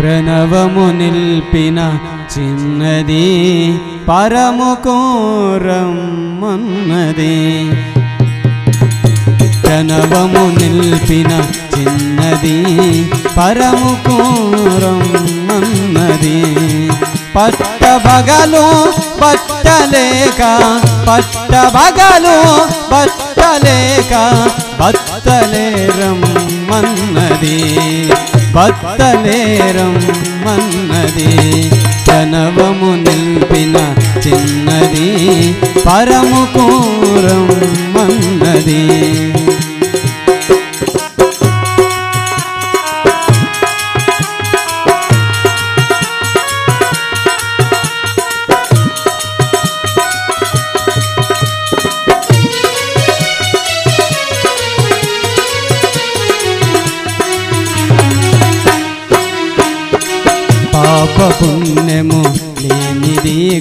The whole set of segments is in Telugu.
ప్రణవము నిల్పిన చిన్నది పరము కోరమ్మన్నది ప్రణవము నిల్పిన చిన్నది పరము కోరమ్మన్నది పట్ట బగలు పట్టలేక పట్ట బగలు పట్టలేక బత్తలేరమ్మన్నది బత్తలేరమ్మన్నది జనవము నిల్పిన చిన్నది పరము కోరమ్మన్నది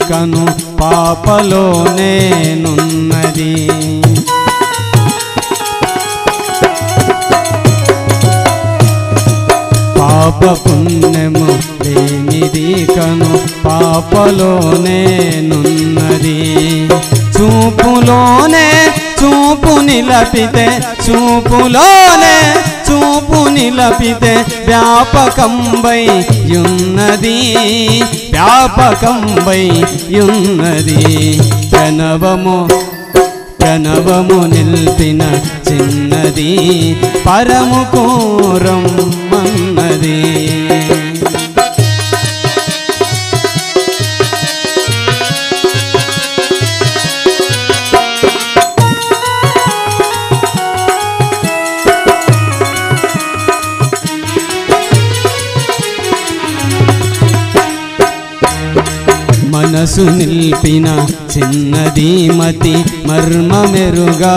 కను పాపలోనే నేనున్నది. పాప పుణ్యము లేనిది కను పాపలోనే నేనున్నది. చూపులోనే చూపు నిలపితే చూపులోనే చూపు నిలపితే వ్యాపకంబై ఉన్నది వ్యాపకంబై ఉన్నది. ప్రణవము ప్రణవము నిల్పిన చిన్నది పరము కోరం మనసు నిల్పిన చిన్నది మతి మర్మమెరుగా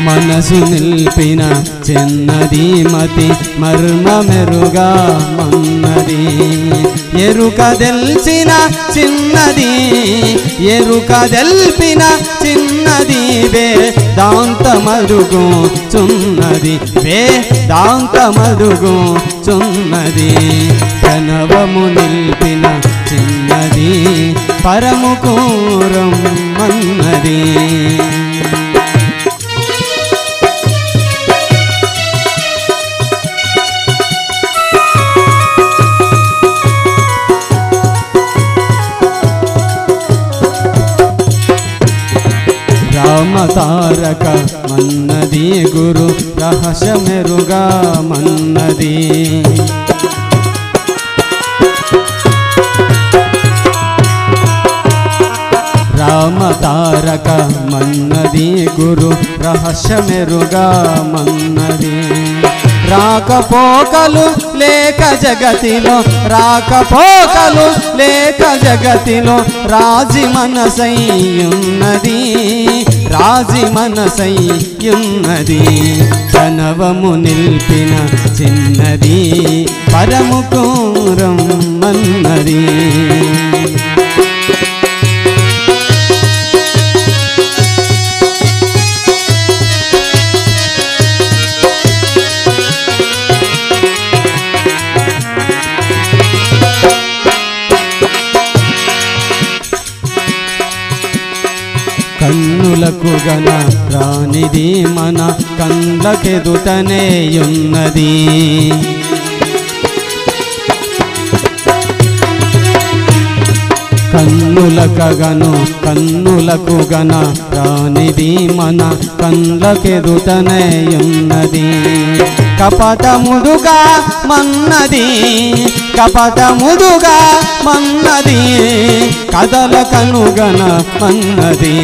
మనసు నిల్పిన చిన్నది మతి మర్మమెరుగా మన్నది. ఎరుక దెల్చిన చిన్నది ఎరుక దెల్పిన చిన్నది వే. దాంత మరుగు చున్నది వే. దాంత మరుగు చున్నది. ప్రణవము నిల్పిన చిన్నది పరము राम तारक मन्नदी गुरु रहस्य मेरुगा मन्नदी राम तारक मन्नदी गुरु रहस्य मेरुगा मन्नदी రాకపోకలు లేక జగతిలో రాకపోకలు లేక జగతిలో రాజి మనసయ్యున్నది రాజి మనసయ్యున్నది ప్రణవము నిల్పిన చిన్నది పరము కూరం మన్నది గన రానిది మన కండ్లకెదుటనేయున్నది కన్నులకగను కన్నులకు గన రానిది మన కండ్లకెదుటనేయున్నది కపటముదుగా మన్నది కపటముదుగా మన్నది కదల కనుగన మన్నది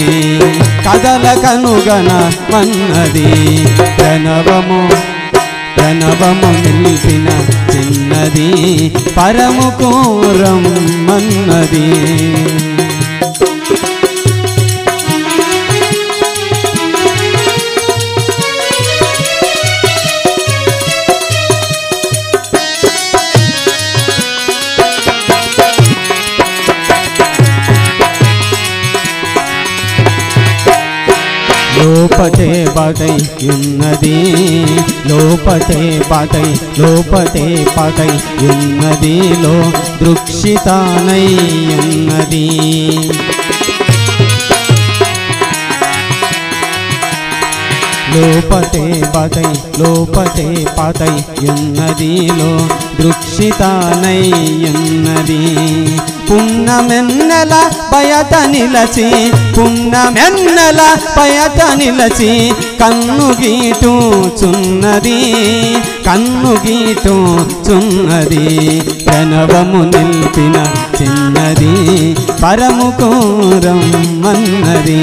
కదల కనుగన మన్నది. ప్రణవము ప్రణవము నిలిపిన చిన్నది పరము కూరం లోపటే బాటై ఉన్నది లోపటే బాటై లోపటే ఉన్నది లో దృక్షితానై ఉన్నది. లోపటే బాటై లోపటే పాటై ఉన్నదిలో దృక్షితానై ఉన్నది పున్నమెన్నెల బయట నిలచి పున్నమెన్నెల పయత నిలచి కన్ను గీటు చున్నది కన్ను గీటు చున్నది. ప్రణవము నిలిపిన చిన్నది పరము కోరం అన్నది.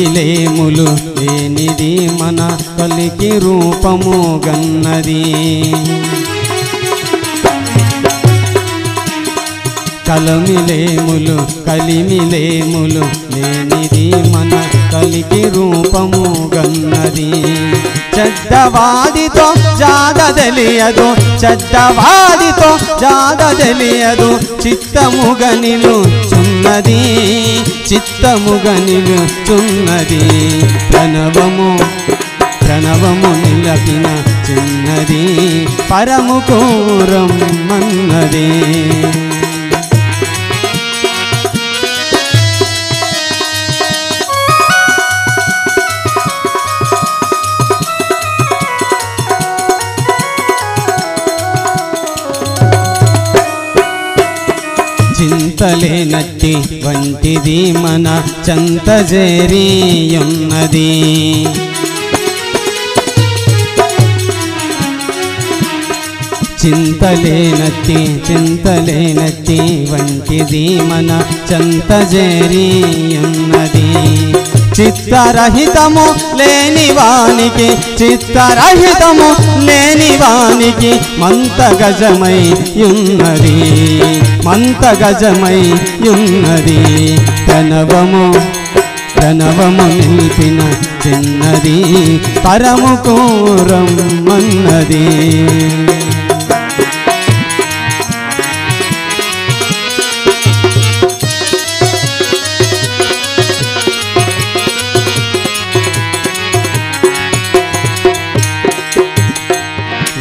కలిమిలేములు లేనిది మన కలికి రూపము గన్నది. కలమిలేములు కలిమిలేములు లేనిది మన కలికి రూపము గన్నది. చెడ్డవాదితో జాగ తెలియదు చెడ్డవాదితో జాగ తెలియదు. చిత్తము గనిలు చున్నది చిత్తము చున్నది ప్రణవము ప్రణవము నిలపిన చిన్నది పరము కోరం మన్నది చింతలేనట్టి వంటిది మన చంత ఉన్నది చింతలేనట్టి చింతలేనట్టి వంటిది మన చంత చిత్తరహితము లేని వానికి చిత్తరహితము లేని వానికి మంత గజమై ఉన్నది. మంత గజమై ఉన్నది. ప్రణవము ప్రణవము నిలిపిన చిన్నది. పరము కోరం అన్నది.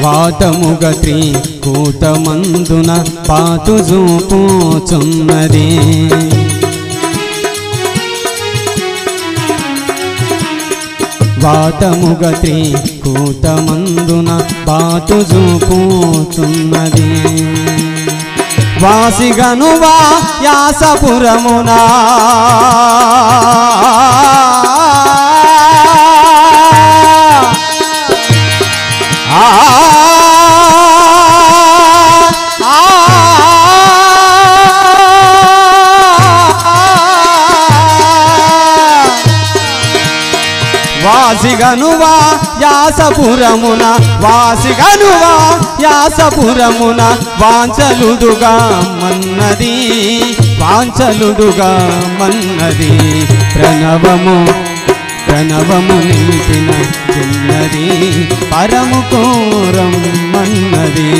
వాటముగతి కూతమందున పాతు చూపుచున్నది. వాటముగతి కూతమందున పాతు చూపుచున్నది. వాసిగనువా యాసపురమునా వాసిగనువా యాసపురమున వాసిగనువా యాసపురమున వాంచలుదుగా మన్నది వాంచలుదుగా మన్నది. ప్రణవము ప్రణవము నింపిన చిన్నది పరము కోరం మన్నది.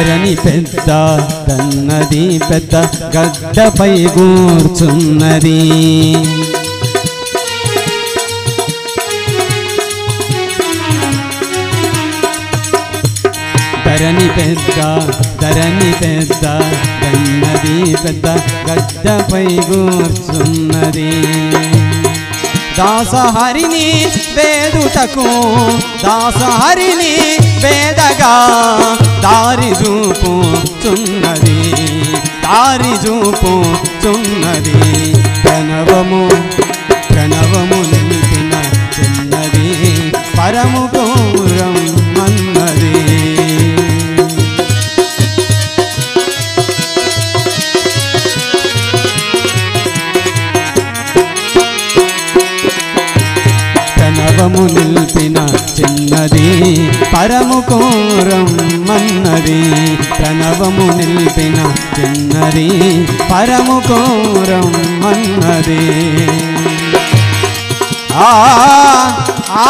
ధరణి పెద్ద కన్నది పెద్ద గడ్డపై కూర్చున్నది. ధరణి పెద్ద ధరణి పెద్ద కన్నది పెద్ద గడ్డపై కూర్చున్నది. దాసహరిని వేదుటకు దాసహరిని వేదగా దారి చూపు చున్నది దారి చూపు చున్నది ప్రణవము ప్రణవము నిలిపిన చిన్నది పరము గౌరం వరము నిలిపిన కోరం మన్నది ప్రణవము నిలిపిన చిన్నది పరము కోరం మన్నది ఆ ఆ.